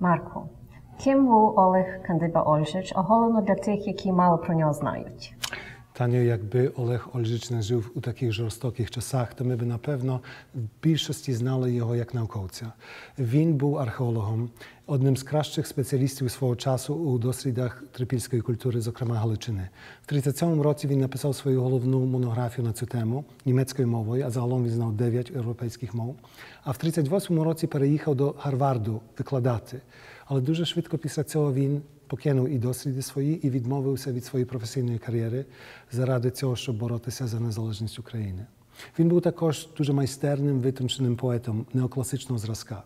Марко, ким був Олег Кандиба Ольжич, а головно для тих, які мало про нього знають? Якби Олег Ольжич не жив у таких жорстоких часах, то ми б напевно в більшості знали його як науковця. Він був археологом, одним з кращих спеціалістів свого часу у дослідах трипільської культури, зокрема Галичини. В 37-му році він написав свою головну монографію на цю тему німецькою мовою, а загалом він знав 9 європейських мов. А в 38-му році переїхав до Гарварду викладати. Але дуже швидко після цього він покинув і досліди свої, і відмовився від своєї професійної кар'єри заради цього, щоб боротися за незалежність України. Він був також дуже майстерним, витонченим поетом неокласичного зразка.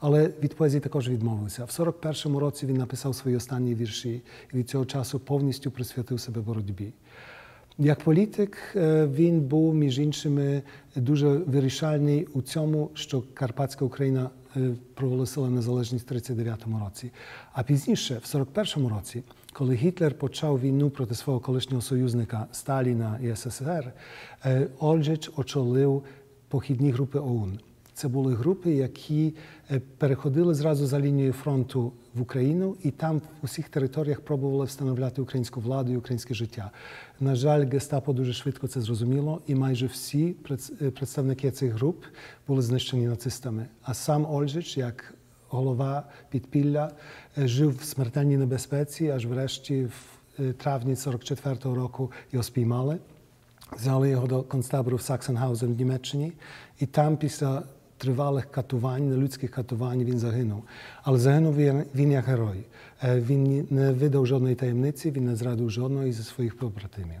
Але від поезії також відмовився. В 41-му році він написав свої останні вірші і від цього часу повністю присвятив себе боротьбі. Як політик він був, між іншими, дуже вирішальний у цьому, що Карпатська Україна проголосила незалежність в 39-му році. А пізніше, в 41-му році, коли Гітлер почав війну проти свого колишнього союзника Сталіна і СССР, Ольжич очолив похідні групи ОУН. Це були групи, які переходили зразу за лінією фронту в Україну і там в усіх територіях пробували встановляти українську владу і українське життя. На жаль, гестапо дуже швидко це зрозуміло, і майже всі представники цих груп були знищені нацистами. А сам Ольжич, як голова підпілля, жив в смертельній небезпеці, аж врешті в травні 44-го року його спіймали. Взяли його до концтабору в Саксенгаузен в Німеччині, і там після тривалих катувань, нелюдських катувань він загинув. Але загинув він як герой. Він не видав жодної таємниці, він не зрадив жодного із своїх побратимів.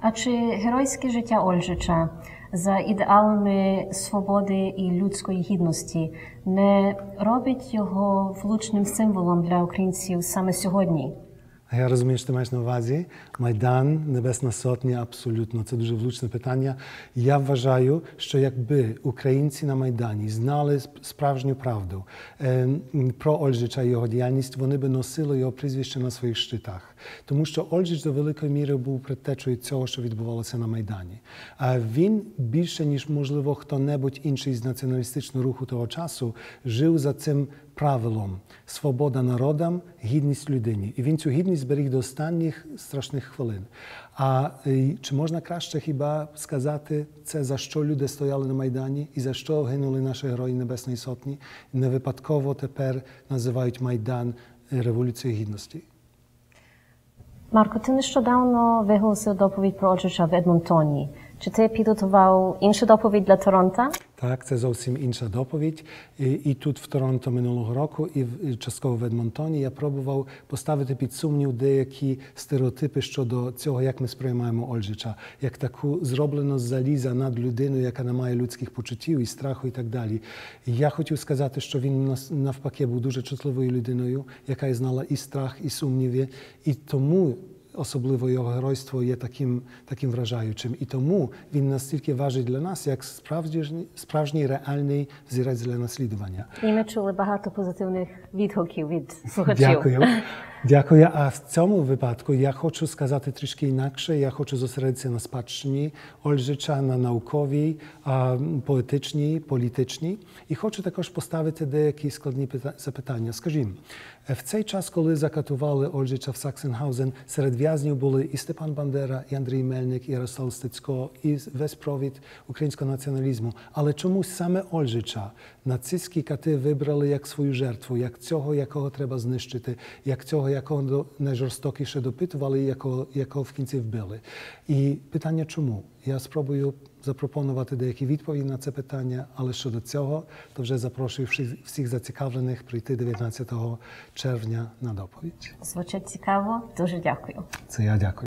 А чи геройське життя Ольжича за ідеалами свободи і людської гідності не робить його влучним символом для українців саме сьогодні? Я розумію, що ти маєш на увазі. Майдан, Небесна Сотня, абсолютно. Це дуже влучне питання. Я вважаю, що якби українці на Майдані знали справжню правду про Ольжича і його діяльність, вони би носили його прізвище на своїх щитах. Тому що Ольжич до великої міри був предтечою цього, що відбувалося на Майдані. А він більше, ніж, можливо, хто-небудь інший з націоналістичного руху того часу, жив за цим правилом свобода народам, гідність людині. І він цю гідність зберіг до останніх страшних хвилин. А чи можна краще хіба сказати це, за що люди стояли на Майдані і за що гинули наші герої Небесної Сотні? Не випадково тепер називають Майдан Революцією Гідності. Marko, ti nešto davno vehalo se od opovit pročeća v Edmontoniji. Чи ти підготував іншу доповідь для Торонто? Так, це зовсім інша доповідь. І, і тут в Торонто минулого року, і, і частково в Едмонтоні я пробував поставити під сумнів деякі стереотипи щодо цього, як ми сприймаємо Ольжича, як таку зроблено з заліза над людиною, яка не має людських почуттів і страху, і так далі. Я хотів сказати, що він навпаки був дуже чутливою людиною, яка знала і страх, і сумніви, і тому. Особливо його геройство є таким таким вражаючим. І тому він настільки важить для нас, як справжній, справжній реальний взірець для наслідування. І ми чули багато позитивних відгуків від слухачів. Дякую. Дякую. А в цьому випадку я хочу сказати трішки інакше. Я хочу зосередитися на спадщині Ольжича, на науковій, поетичній, політичній. І хочу також поставити деякі складні запитання. Скажімо, в цей час, коли закатували Ольжича в Саксенгаузен, серед в'язнів були і Степан Бандера, і Андрій Мельник, і Ярослав Стецько, і весь провід українського націоналізму. Але чомусь саме Ольжича нацистські кати вибрали як свою жертву, як цього, якого треба знищити, як цього, якого найжорстокіше допитували, якого, якого в кінці вбили. І питання чому? Я спробую запропонувати деякі відповіді на це питання, але щодо цього, то вже запрошую всіх зацікавлених прийти 19 червня на доповідь. Звучить цікаво. Дуже дякую. Це я дякую.